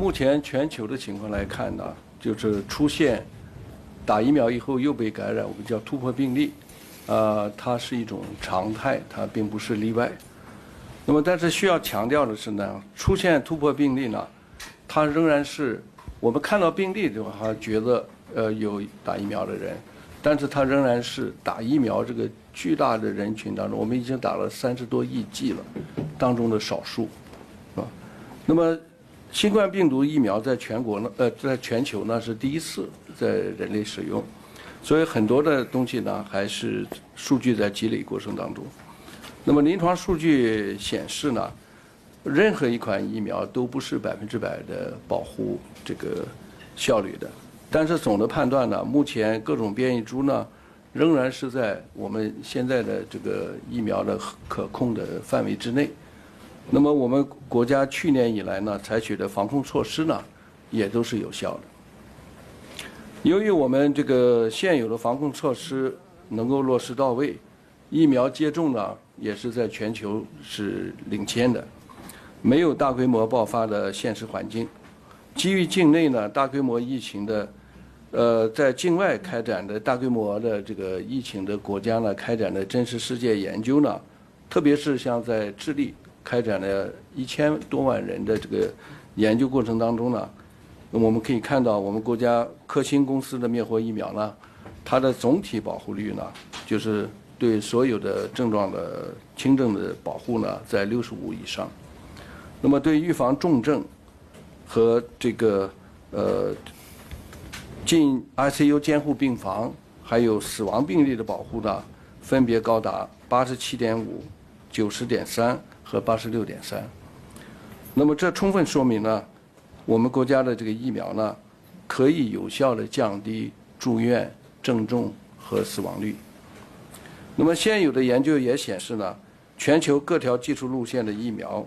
目前全球的情况来看呢，就是出现打疫苗以后又被感染，我们叫突破病例，啊，它是一种常态，它并不是例外。那么，但是需要强调的是呢，出现突破病例呢，它仍然是我们看到病例的话，觉得呃有打疫苗的人，但是它仍然是打疫苗这个巨大的人群当中，我们已经打了三十多亿剂了，当中的少数，是吧？那么，新冠病毒疫苗在全国呢，呃，在全球呢是第一次在人类使用，所以很多的东西呢还是数据在积累过程当中。那么临床数据显示呢，任何一款疫苗都不是百分之百的保护这个效率的，但是总的判断呢，目前各种变异株呢，仍然是在我们现在的这个疫苗的可控的范围之内。那么我们国家去年以来呢，采取的防控措施呢，也都是有效的。由于我们这个现有的防控措施能够落实到位，疫苗接种呢。也是在全球是领先的，没有大规模爆发的现实环境。基于境内呢大规模疫情的，呃，在境外开展的大规模的这个疫情的国家呢，开展的真实世界研究呢，特别是像在智利开展了一千多万人的这个研究过程当中呢，我们可以看到我们国家科兴公司的灭活疫苗呢，它的总体保护率呢，就是。对所有的症状的轻症的保护呢，在六十五以上。那么对预防重症和这个呃进 ICU 监护病房还有死亡病例的保护呢，分别高达八十七点五、九十点三和八十六点三。那么这充分说明呢，我们国家的这个疫苗呢，可以有效的降低住院、症重和死亡率。那么现有的研究也显示呢，全球各条技术路线的疫苗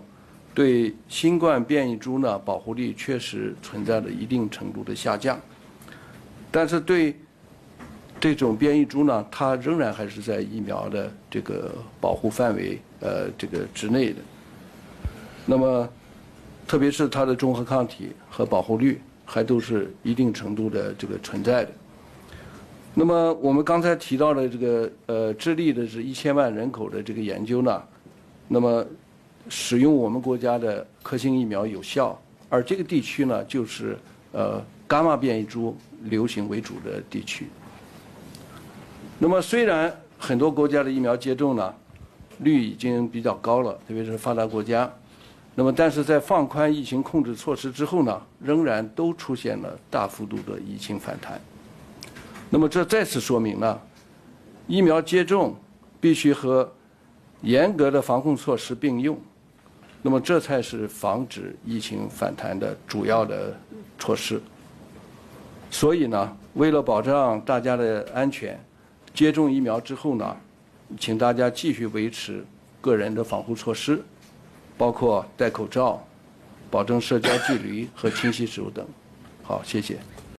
对新冠变异株呢保护力确实存在着一定程度的下降，但是对这种变异株呢，它仍然还是在疫苗的这个保护范围呃这个之内的。那么特别是它的中和抗体和保护率还都是一定程度的这个存在的。那么我们刚才提到的这个呃，智利的是一千万人口的这个研究呢，那么使用我们国家的科兴疫苗有效，而这个地区呢就是呃伽马变异株流行为主的地区。那么虽然很多国家的疫苗接种呢率已经比较高了，特别是发达国家，那么但是在放宽疫情控制措施之后呢，仍然都出现了大幅度的疫情反弹。那么这再次说明了，疫苗接种必须和严格的防控措施并用，那么这才是防止疫情反弹的主要的措施。所以呢，为了保障大家的安全，接种疫苗之后呢，请大家继续维持个人的防护措施，包括戴口罩、保证社交距离和勤洗手等。好，谢谢。